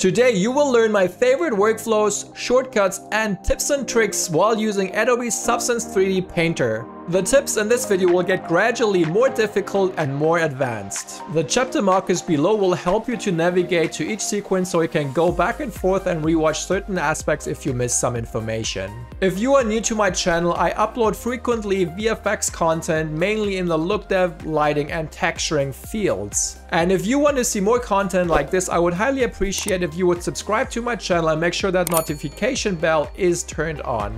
Today you will learn my favorite workflows, shortcuts, and tips and tricks while using Adobe Substance 3D Painter. The tips in this video will get gradually more difficult and more advanced. The chapter markers below will help you to navigate to each sequence so you can go back and forth and rewatch certain aspects if you miss some information. If you are new to my channel, I upload frequently VFX content mainly in the look dev, lighting and texturing fields. And if you want to see more content like this, I would highly appreciate if you would subscribe to my channel and make sure that notification bell is turned on.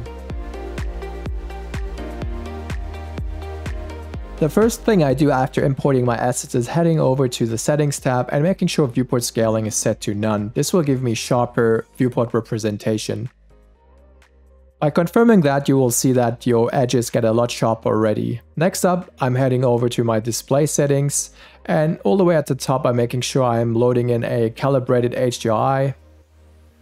The first thing I do after importing my assets is heading over to the settings tab and making sure viewport scaling is set to none. This will give me sharper viewport representation. By confirming that, you will see that your edges get a lot sharper already. Next up, I'm heading over to my display settings and all the way at the top, I'm making sure I'm loading in a calibrated HDRI.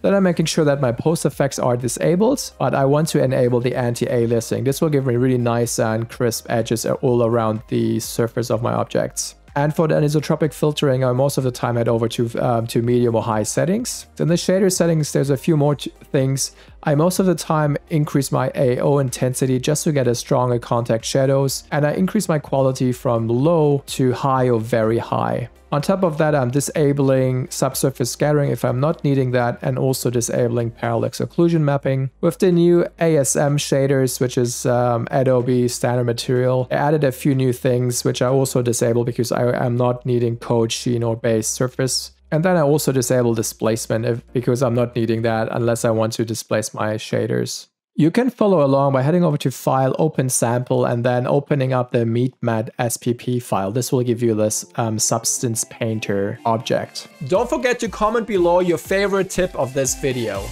Then I'm making sure that my post effects are disabled, but I want to enable the anti-aliasing. This will give me really nice and crisp edges all around the surface of my objects. And for the anisotropic filtering, I most of the time head over to, um, to medium or high settings. In the shader settings, there's a few more things. I most of the time increase my AO intensity just to get a stronger contact shadows, and I increase my quality from low to high or very high. On top of that, I'm disabling subsurface scattering if I'm not needing that and also disabling parallax occlusion mapping. With the new ASM shaders, which is um, Adobe standard material, I added a few new things which I also disable because I am not needing coat, sheen or base surface. And then I also disable displacement if, because I'm not needing that unless I want to displace my shaders. You can follow along by heading over to File, Open Sample, and then opening up the MeetMat SPP file. This will give you this um, Substance Painter object. Don't forget to comment below your favorite tip of this video.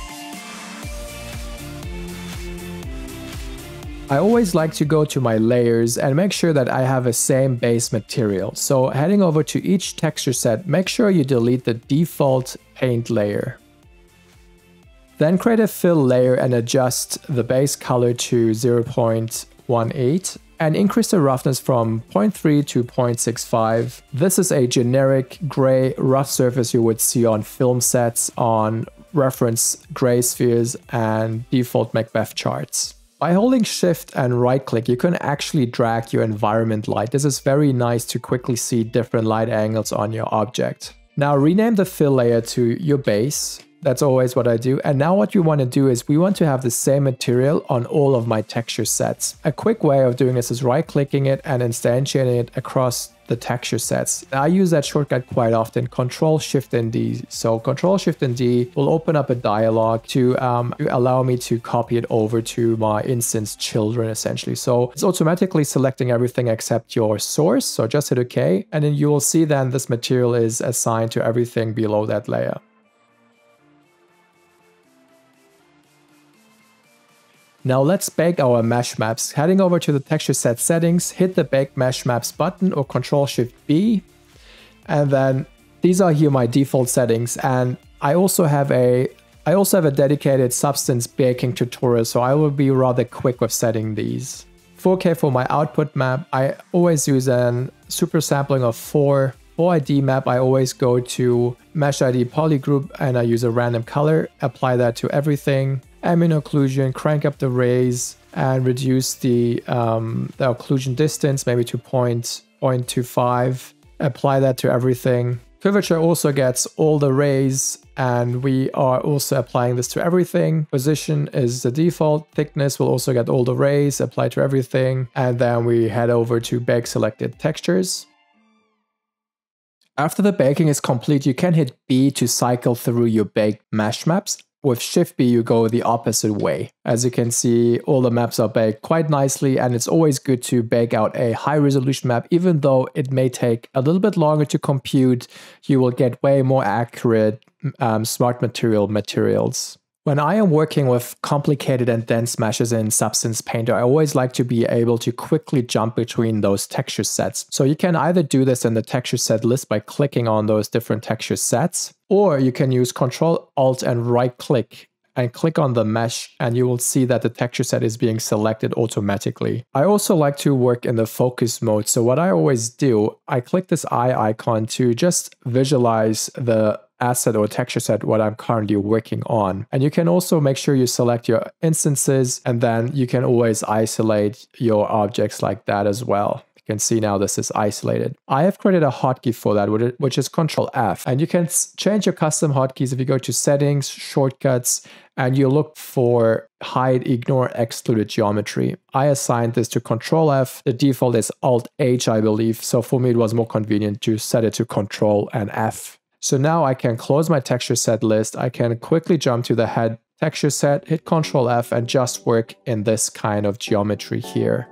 I always like to go to my layers and make sure that I have the same base material. So heading over to each texture set, make sure you delete the default paint layer. Then create a fill layer and adjust the base color to 0.18 and increase the roughness from 0.3 to 0.65. This is a generic gray rough surface you would see on film sets, on reference gray spheres and default Macbeth charts. By holding shift and right click, you can actually drag your environment light. This is very nice to quickly see different light angles on your object. Now rename the fill layer to your base that's always what I do. And now what you want to do is we want to have the same material on all of my texture sets. A quick way of doing this is right clicking it and instantiating it across the texture sets. I use that shortcut quite often, Control Shift and D. So Control Shift and D will open up a dialog to, um, allow me to copy it over to my instance children essentially. So it's automatically selecting everything except your source. So just hit OK. And then you will see then this material is assigned to everything below that layer. Now let's bake our mesh maps. Heading over to the texture set settings, hit the bake mesh maps button or control shift B. And then these are here my default settings. And I also have a I also have a dedicated substance baking tutorial, so I will be rather quick with setting these. 4K for my output map, I always use a super sampling of 4. For ID map, I always go to Mesh ID polygroup and I use a random color, apply that to everything ambient occlusion, crank up the rays, and reduce the, um, the occlusion distance maybe to 0.25. Apply that to everything. Curvature also gets all the rays and we are also applying this to everything. Position is the default. Thickness will also get all the rays, apply to everything. And then we head over to bake selected textures. After the baking is complete, you can hit B to cycle through your baked mesh maps with Shift B, you go the opposite way. As you can see, all the maps are baked quite nicely, and it's always good to bake out a high resolution map, even though it may take a little bit longer to compute, you will get way more accurate um, smart material materials. When I am working with complicated and dense meshes in Substance Painter, I always like to be able to quickly jump between those texture sets. So you can either do this in the texture set list by clicking on those different texture sets, or you can use Control Alt and right click and click on the mesh and you will see that the texture set is being selected automatically. I also like to work in the focus mode. So what I always do, I click this eye icon to just visualize the asset or texture set what I'm currently working on. And you can also make sure you select your instances and then you can always isolate your objects like that as well Can see now this is isolated. I have created a hotkey for that, which is Control F. And you can change your custom hotkeys if you go to settings, shortcuts, and you look for hide, ignore, excluded geometry. I assigned this to Control F. The default is Alt H, I believe. So for me, it was more convenient to set it to Control and F. So now I can close my texture set list. I can quickly jump to the head texture set, hit Control F and just work in this kind of geometry here.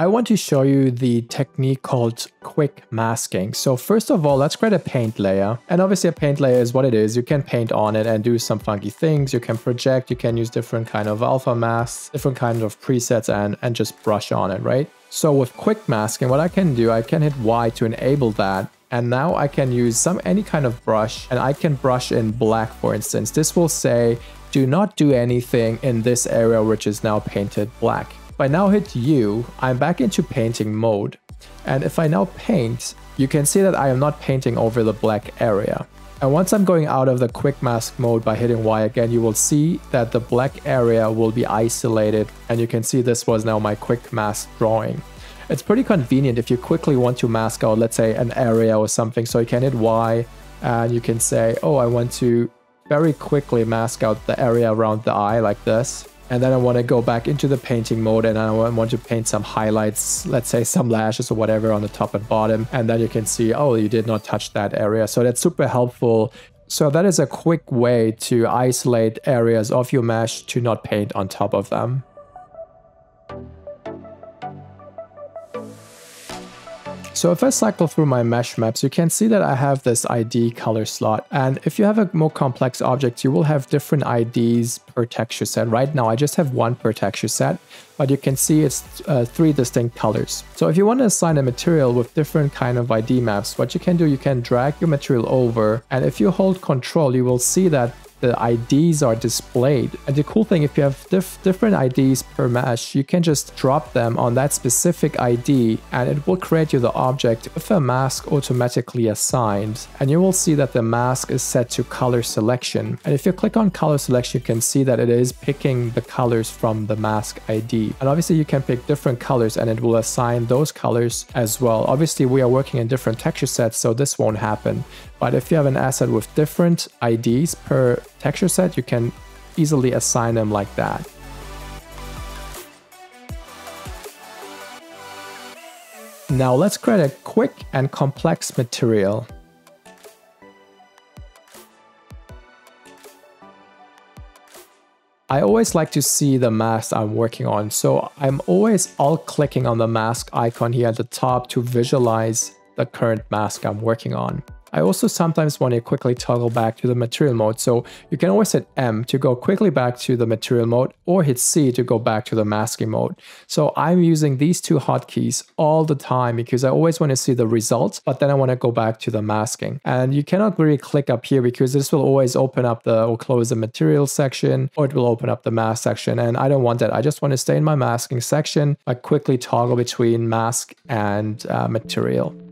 I want to show you the technique called quick masking. So first of all, let's create a paint layer. And obviously a paint layer is what it is. You can paint on it and do some funky things. You can project, you can use different kind of alpha masks, different kind of presets and, and just brush on it, right? So with quick masking, what I can do, I can hit Y to enable that. And now I can use some any kind of brush and I can brush in black, for instance. This will say, do not do anything in this area which is now painted black. If I now hit U, I'm back into painting mode. And if I now paint, you can see that I am not painting over the black area. And once I'm going out of the quick mask mode by hitting Y again, you will see that the black area will be isolated. And you can see this was now my quick mask drawing. It's pretty convenient if you quickly want to mask out, let's say an area or something. So you can hit Y and you can say, oh, I want to very quickly mask out the area around the eye like this. And then I want to go back into the painting mode and I want to paint some highlights, let's say some lashes or whatever on the top and bottom. And then you can see, oh, you did not touch that area. So that's super helpful. So that is a quick way to isolate areas of your mesh to not paint on top of them. So if I cycle through my mesh maps, you can see that I have this ID color slot. And if you have a more complex object, you will have different IDs per texture set. Right now, I just have one per texture set, but you can see it's uh, three distinct colors. So if you want to assign a material with different kind of ID maps, what you can do, you can drag your material over. And if you hold control, you will see that the IDs are displayed. And the cool thing, if you have diff different IDs per mesh, you can just drop them on that specific ID and it will create you the object with a mask automatically assigned. And you will see that the mask is set to color selection. And if you click on color selection, you can see that it is picking the colors from the mask ID. And obviously you can pick different colors and it will assign those colors as well. Obviously we are working in different texture sets, so this won't happen. But if you have an asset with different IDs per texture set, you can easily assign them like that. Now let's create a quick and complex material. I always like to see the mask I'm working on, so I'm always alt clicking on the mask icon here at the top to visualize the current mask I'm working on. I also sometimes want to quickly toggle back to the material mode, so you can always hit M to go quickly back to the material mode or hit C to go back to the masking mode. So I'm using these two hotkeys all the time because I always want to see the results, but then I want to go back to the masking. And you cannot really click up here because this will always open up the or close the material section or it will open up the mask section. And I don't want that. I just want to stay in my masking section. I quickly toggle between mask and uh, material.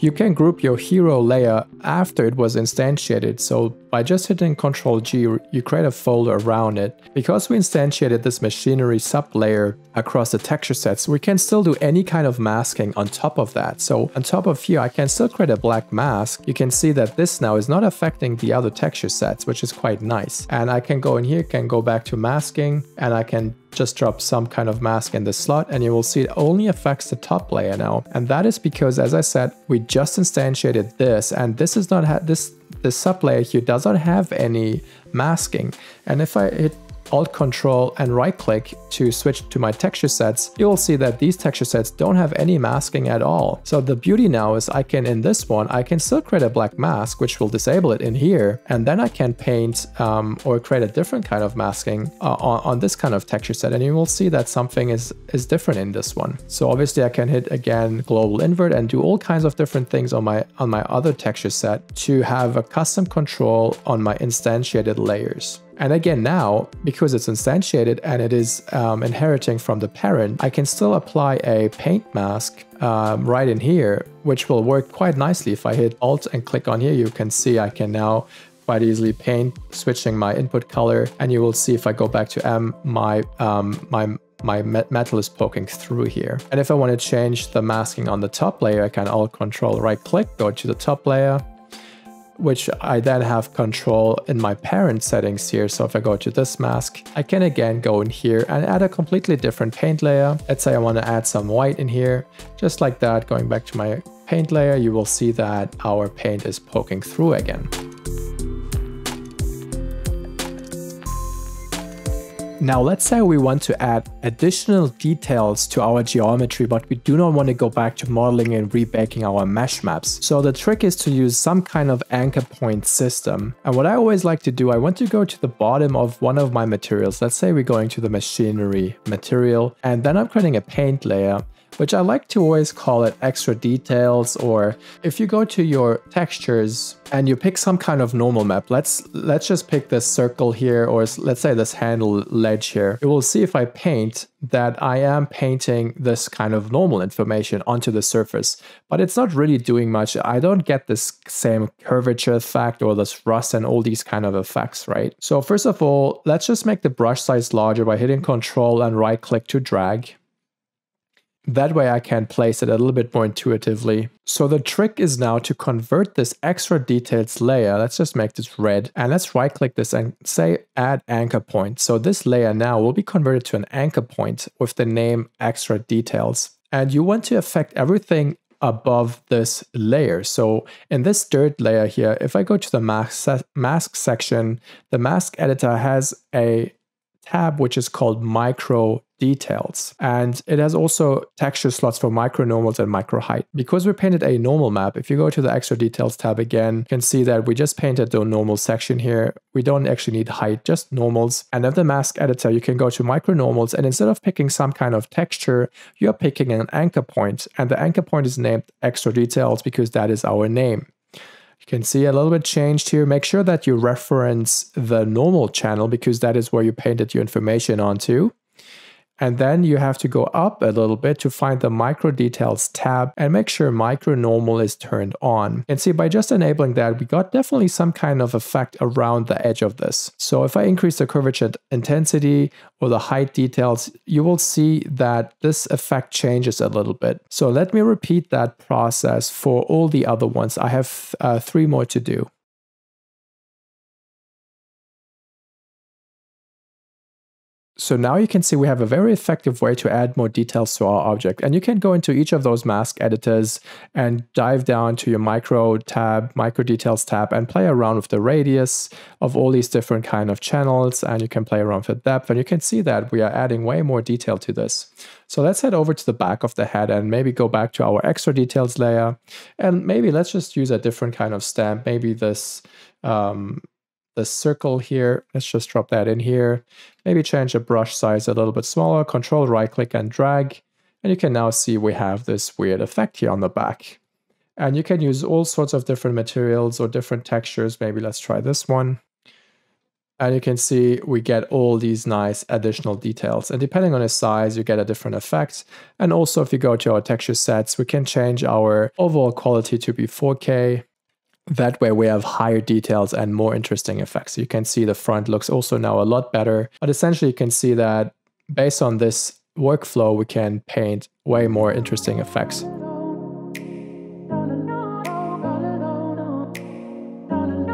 You can group your hero layer after it was instantiated, so by just hitting Ctrl G, you create a folder around it. Because we instantiated this machinery sublayer across the texture sets, we can still do any kind of masking on top of that. So on top of here, I can still create a black mask. You can see that this now is not affecting the other texture sets, which is quite nice. And I can go in here, can go back to masking, and I can just drop some kind of mask in the slot and you will see it only affects the top layer now. And that is because, as I said, we just instantiated this and this is not this the sublayer here does not have any masking. And if I hit Alt Control and right click to switch to my texture sets, you will see that these texture sets don't have any masking at all. So the beauty now is I can, in this one, I can still create a black mask, which will disable it in here. And then I can paint um, or create a different kind of masking uh, on, on this kind of texture set. And you will see that something is, is different in this one. So obviously I can hit again global invert and do all kinds of different things on my, on my other texture set to have a custom control on my instantiated layers. And again, now, because it's instantiated and it is um, inheriting from the parent, I can still apply a paint mask um, right in here, which will work quite nicely. If I hit Alt and click on here, you can see I can now quite easily paint, switching my input color. And you will see if I go back to M, my, um, my my metal is poking through here. And if I want to change the masking on the top layer, I can Alt Control right click, go to the top layer, which I then have control in my parent settings here. So if I go to this mask, I can again go in here and add a completely different paint layer. Let's say I want to add some white in here, just like that, going back to my paint layer, you will see that our paint is poking through again. Now let's say we want to add additional details to our geometry, but we do not want to go back to modeling and rebaking our mesh maps. So the trick is to use some kind of anchor point system. And what I always like to do, I want to go to the bottom of one of my materials. Let's say we're going to the machinery material, and then I'm creating a paint layer which I like to always call it extra details or if you go to your textures and you pick some kind of normal map, let's let's just pick this circle here or let's say this handle ledge here. It will see if I paint that I am painting this kind of normal information onto the surface, but it's not really doing much. I don't get this same curvature effect or this rust and all these kind of effects, right? So first of all, let's just make the brush size larger by hitting control and right click to drag. That way I can place it a little bit more intuitively. So the trick is now to convert this extra details layer. Let's just make this red and let's right click this and say add anchor point. So this layer now will be converted to an anchor point with the name extra details. And you want to affect everything above this layer. So in this dirt layer here, if I go to the mask, se mask section, the mask editor has a tab which is called micro details. And it has also texture slots for micro normals and micro height. Because we painted a normal map, if you go to the extra details tab again, you can see that we just painted the normal section here. We don't actually need height, just normals. And in the mask editor, you can go to micro normals and instead of picking some kind of texture, you're picking an anchor point. And the anchor point is named extra details because that is our name. You can see a little bit changed here. Make sure that you reference the normal channel because that is where you painted your information onto. And then you have to go up a little bit to find the micro details tab and make sure micro normal is turned on. And see, by just enabling that, we got definitely some kind of effect around the edge of this. So if I increase the curvature intensity or the height details, you will see that this effect changes a little bit. So let me repeat that process for all the other ones. I have uh, three more to do. So now you can see we have a very effective way to add more details to our object. And you can go into each of those mask editors and dive down to your micro tab, micro details tab, and play around with the radius of all these different kind of channels. And you can play around with depth. And you can see that we are adding way more detail to this. So let's head over to the back of the head and maybe go back to our extra details layer. And maybe let's just use a different kind of stamp. Maybe this um, the circle here. Let's just drop that in here. Maybe change the brush size a little bit smaller, control right click and drag. And you can now see we have this weird effect here on the back. And you can use all sorts of different materials or different textures. Maybe let's try this one. And you can see we get all these nice additional details. And depending on the size, you get a different effect. And also if you go to our texture sets, we can change our overall quality to be 4K. That way we have higher details and more interesting effects. You can see the front looks also now a lot better, but essentially you can see that based on this workflow, we can paint way more interesting effects.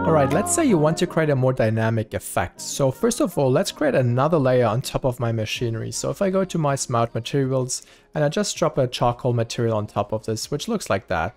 Alright, let's say you want to create a more dynamic effect. So first of all, let's create another layer on top of my machinery. So if I go to my smart materials and I just drop a charcoal material on top of this, which looks like that.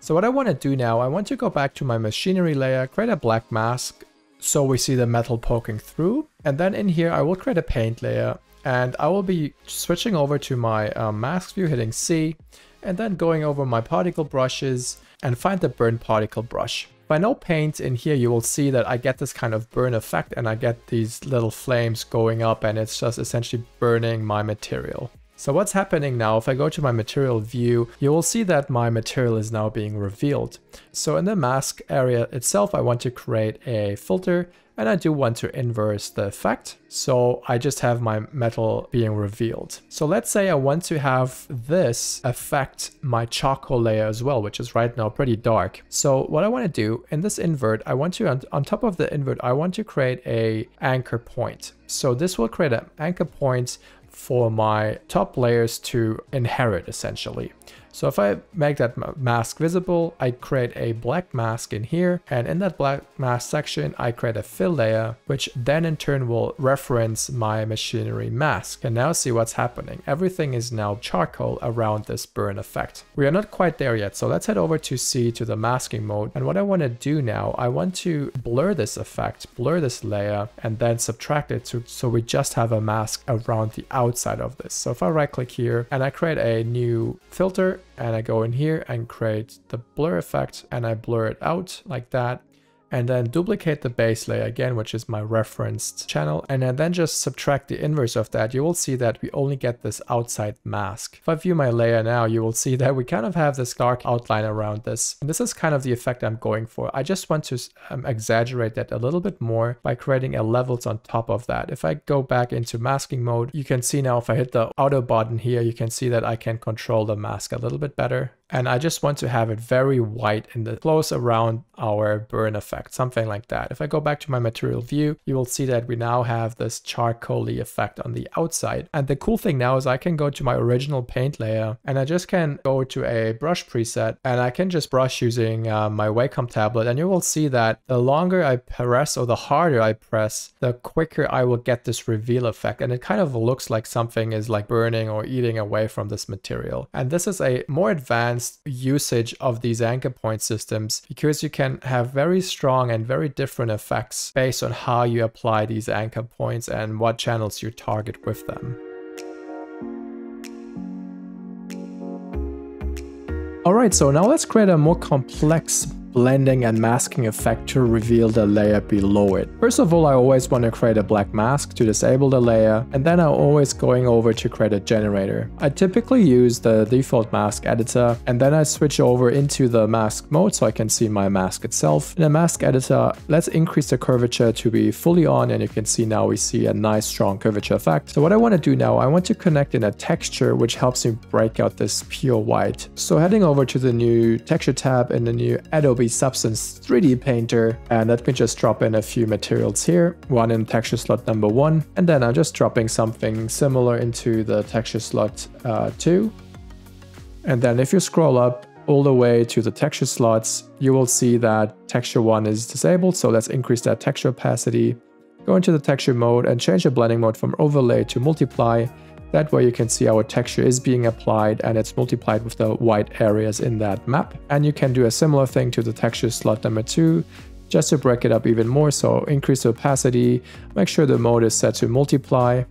So what I want to do now, I want to go back to my machinery layer, create a black mask, so we see the metal poking through. And then in here, I will create a paint layer and I will be switching over to my um, mask view, hitting C, and then going over my particle brushes and find the burn particle brush. I know paint in here, you will see that I get this kind of burn effect and I get these little flames going up and it's just essentially burning my material. So what's happening now, if I go to my material view, you will see that my material is now being revealed. So in the mask area itself, I want to create a filter and I do want to inverse the effect. So I just have my metal being revealed. So let's say I want to have this affect my charcoal layer as well, which is right now pretty dark. So what I want to do in this invert, I want to, on, top of the invert, I want to create a anchor point. So this will create an anchor point for my top layers to inherit essentially. So if I make that mask visible, I create a black mask in here. And in that black mask section, I create a fill layer, which then in turn will reference my machinery mask. And now see what's happening. Everything is now charcoal around this burn effect. We are not quite there yet. So let's head over to C to the masking mode. And what I want to do now, I want to blur this effect, blur this layer, and then subtract it to, so we just have a mask around the outside of this. So if I right click here and I create a new filter and I go in here and create the blur effect and I blur it out like that and then duplicate the base layer again, which is my referenced channel. And then just subtract the inverse of that. You will see that we only get this outside mask. If I view my layer now, you will see that we kind of have this dark outline around this. And this is kind of the effect I'm going for. I just want to um, exaggerate that a little bit more by creating a levels on top of that. If I go back into masking mode, you can see now if I hit the auto button here, you can see that I can control the mask a little bit better. And I just want to have it very white in the close around our burn effect, something like that. If I go back to my material view, you will see that we now have this charcoaly effect on the outside. And the cool thing now is I can go to my original paint layer and I just can go to a brush preset and I can just brush using uh, my Wacom tablet. And you will see that the longer I press or the harder I press, the quicker I will get this reveal effect. And it kind of looks like something is like burning or eating away from this material. And this is a more advanced advanced usage of these anchor point systems because you can have very strong and very different effects based on how you apply these anchor points and what channels you target with them. Alright, so now let's create a more complex blending and masking effect to reveal the layer below it. First of all, I always want to create a black mask to disable the layer, and then I'm always going over to create a generator. I typically use the default mask editor, and then I switch over into the mask mode so I can see my mask itself. In the mask editor, let's increase the curvature to be fully on, and you can see now we see a nice strong curvature effect. So what I want to do now, I want to connect in a texture which helps me break out this pure white. So heading over to the new texture tab in the new Adobe Substance 3D Painter. And let me just drop in a few materials here, one in texture slot number one, and then I'm just dropping something similar into the texture slot uh, two. And then if you scroll up all the way to the texture slots, you will see that texture one is disabled. So let's increase that texture opacity, go into the texture mode and change the blending mode from overlay to multiply that way you can see our texture is being applied and it's multiplied with the white areas in that map. And you can do a similar thing to the texture slot number two, just to break it up even more. So increase the opacity, make sure the mode is set to multiply,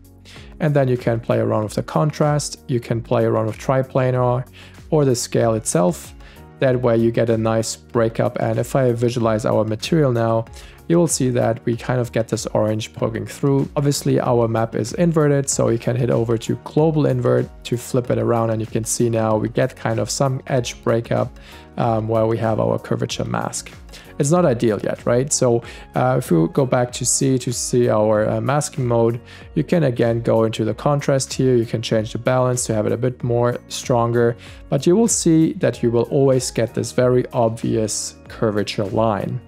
and then you can play around with the contrast, you can play around with triplanar or the scale itself. That way you get a nice breakup and if I visualize our material now, you will see that we kind of get this orange poking through. Obviously our map is inverted, so you can hit over to global invert to flip it around and you can see now we get kind of some edge breakup um, where we have our curvature mask. It's not ideal yet, right? So uh, if we go back to C to see our uh, masking mode, you can again go into the contrast here. You can change the balance to have it a bit more stronger, but you will see that you will always get this very obvious curvature line.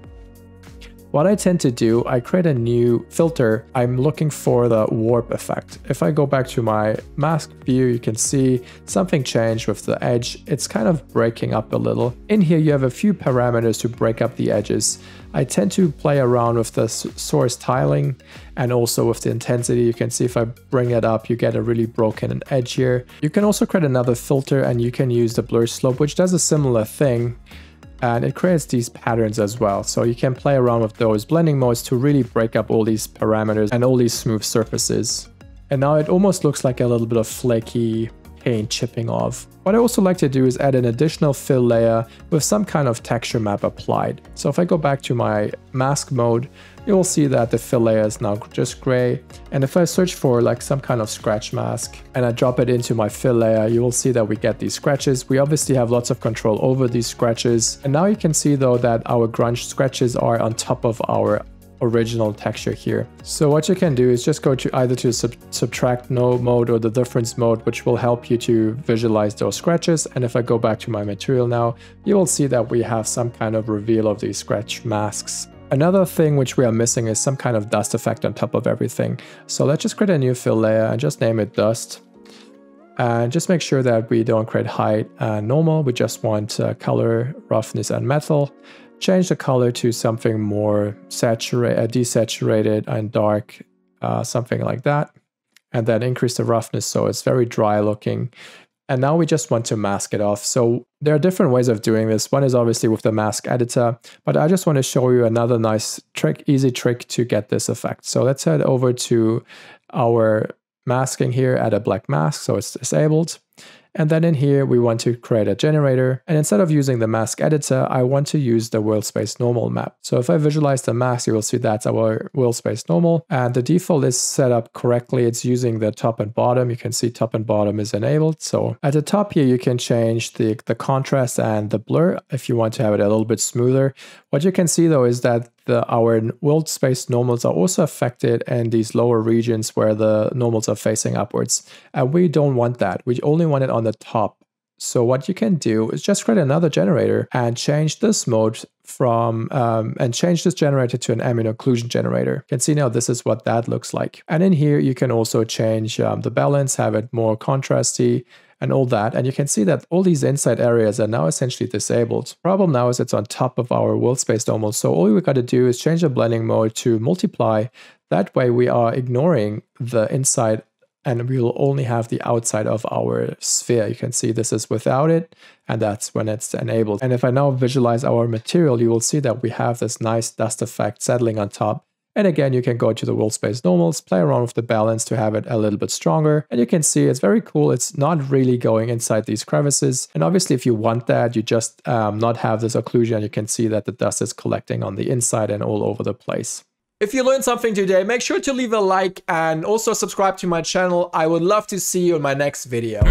What I tend to do, I create a new filter. I'm looking for the warp effect. If I go back to my mask view, you can see something changed with the edge. It's kind of breaking up a little. In here, you have a few parameters to break up the edges. I tend to play around with the source tiling and also with the intensity. You can see if I bring it up, you get a really broken edge here. You can also create another filter and you can use the blur slope, which does a similar thing and it creates these patterns as well. So you can play around with those blending modes to really break up all these parameters and all these smooth surfaces. And now it almost looks like a little bit of flaky paint chipping off. What I also like to do is add an additional fill layer with some kind of texture map applied. So if I go back to my mask mode, you will see that the fill layer is now just gray. And if I search for like some kind of scratch mask and I drop it into my fill layer, uh, you will see that we get these scratches. We obviously have lots of control over these scratches. And now you can see though that our grunge scratches are on top of our original texture here. So what you can do is just go to either to sub subtract no mode or the difference mode, which will help you to visualize those scratches. And if I go back to my material now, you will see that we have some kind of reveal of these scratch masks. Another thing which we are missing is some kind of dust effect on top of everything. So let's just create a new fill layer and just name it dust. And just make sure that we don't create height and normal. We just want uh, color, roughness, and metal change the color to something more saturated, uh, desaturated and dark, uh, something like that. And then increase the roughness so it's very dry looking. And now we just want to mask it off. So there are different ways of doing this. One is obviously with the mask editor, but I just want to show you another nice trick, easy trick to get this effect. So let's head over to our masking here, add a black mask so it's disabled. And then in here, we want to create a generator. And instead of using the mask editor, I want to use the world space normal map. So if I visualize the mask, you will see that's our world space normal. And the default is set up correctly. It's using the top and bottom. You can see top and bottom is enabled. So at the top here, you can change the, the contrast and the blur if you want to have it a little bit smoother. What you can see though is that the, our world space normals are also affected in these lower regions where the normals are facing upwards. And we don't want that. We only want it on the top. So what you can do is just create another generator and change this mode from um, and change this generator to an ambient occlusion generator. You can see now this is what that looks like. And in here you can also change um, the balance, have it more contrasty, and all that. And you can see that all these inside areas are now essentially disabled. Problem now is it's on top of our world space normal. So all we've got to do is change the blending mode to multiply. That way we are ignoring the inside and we will only have the outside of our sphere. You can see this is without it, and that's when it's enabled. And if I now visualize our material, you will see that we have this nice dust effect settling on top. And again, you can go to the world space normals, play around with the balance to have it a little bit stronger. And you can see it's very cool. It's not really going inside these crevices. And obviously, if you want that, you just um, not have this occlusion. You can see that the dust is collecting on the inside and all over the place. If you learned something today, make sure to leave a like and also subscribe to my channel. I would love to see you in my next video.